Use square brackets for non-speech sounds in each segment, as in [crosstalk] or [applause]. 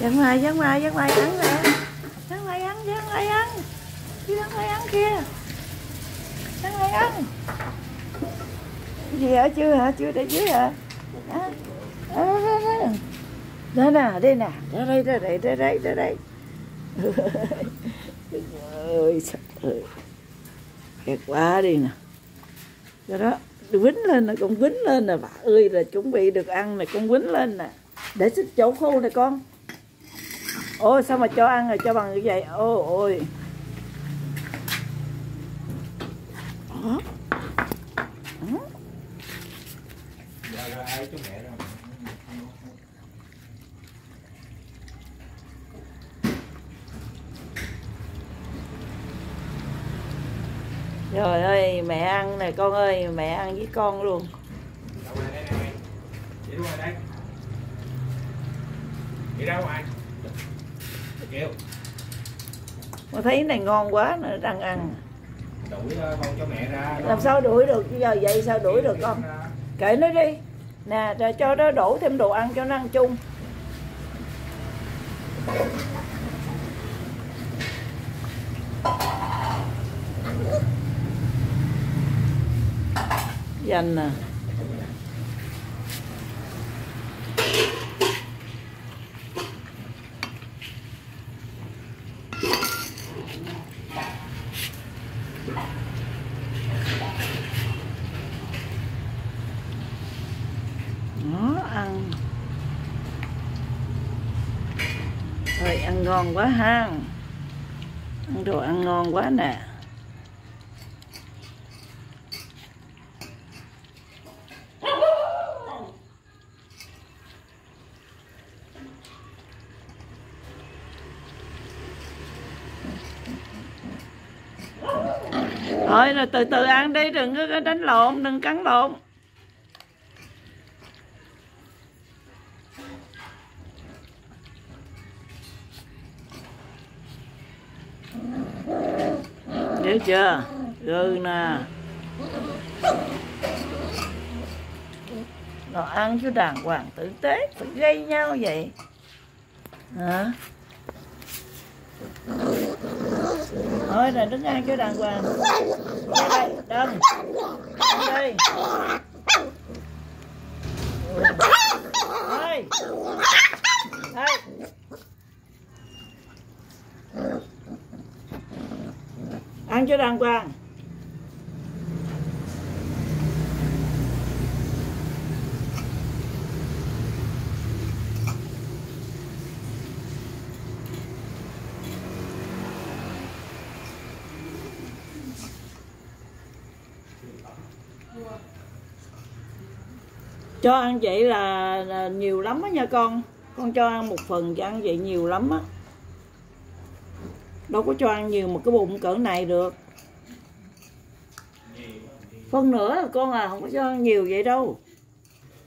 dán mai dán mai dán mai ăn nè. Dán mai ăn dán mai ăn. Đi dán mai ăn kia dán mai ăn. Gì hả? Chưa hả? Chưa để dưới hả? À, à, đó nè đây nè. Ra đây ra đây ra đây ra đây. Ơi [laughs] trời ơi kẹt quá đi nè. Rồi đó quýnh lên nè con quýnh lên nè. Bà ơi là chuẩn bị được ăn nè con quýnh lên nè. Để xích chỗ khô nè con ôi sao mà cho ăn rồi cho bằng như vậy ôi ôi Trời ơi, mẹ ăn nè con ơi, mẹ ăn với con luôn. Đâu ngoài đây đây. Đi đâu ngoài đây. Đi đâu ngoài. Kêu. Mà thấy này ngon quá nó đang ăn. Đuổi ờ, con cho mẹ ra. Làm sao đuổi được bây giờ vậy sao đuổi được con? Kệ nó đi. Nè, cho nó đổ thêm đồ ăn cho nó ăn chung. Dành nè. Đó, ăn rồi ăn ngon quá ha. Ăn đồ ăn ngon quá nè. Thôi, rồi từ từ ăn đi, đừng có đánh lộn, đừng cắn lộn. Hiểu chưa? Ừ nè. Nó ăn chứ đàng hoàng tử tế phải gây nhau vậy. Hả? Thôi là đứng ăn cho đàng hoàng. đây đây, đừng. đi đây. Thôi. Đây ăn cho đàng hoàng. Cho ăn vậy là, là nhiều lắm á nha con. Con cho ăn một phần cho ăn vậy nhiều lắm á đâu có cho ăn nhiều một cái bụng cỡ này được. Phân nữa con à không có cho ăn nhiều vậy đâu.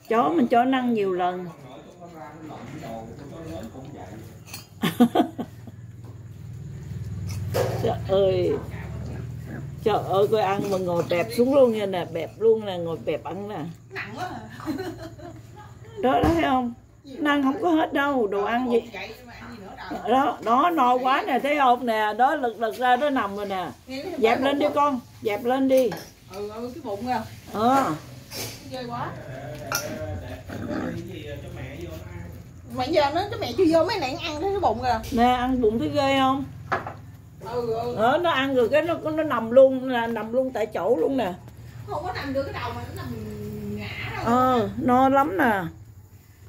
Chó mình cho nó ăn nhiều lần. [laughs] Trời ơi. Trời ơi coi ăn mà ngồi bẹp xuống luôn nha nè bẹp luôn nè ngồi bẹp ăn nè. À. đó đó thấy không? Nó ăn không có hết đâu đồ ăn gì đó đó no quá nè thấy không nè đó lực lực ra đó nằm rồi nè. Dẹp lên đi con dẹp lên đi. Ừ ừ cái bụng kìa. Ờ. Ghê quá. Mẹ mà giờ nó cái mẹ chưa vô mấy này ăn thấy cái bụng kìa. Nè ăn bụng thấy ghê không? Ừ ừ. Đó nó ăn rồi cái nó nó nằm luôn là nằm luôn tại chỗ luôn nè. Không có nằm được cái đầu mà nó nằm ngã đâu. Ờ no lắm nè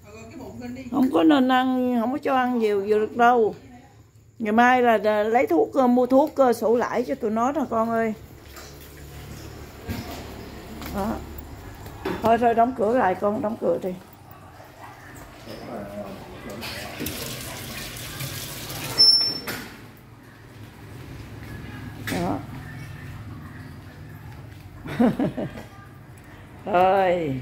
ừ, cái bụng lên đi không có nên ăn không có cho ăn nhiều nhiều được đâu. Ngày mai là, lấy thuốc ờ, mua thuốc cơ sổ lãi cho tụi nó nè con ơi. Đó. Thôi thôi đóng cửa lại con đóng cửa đi. Đó. [laughs] Rồi.